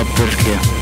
Sapkowskie.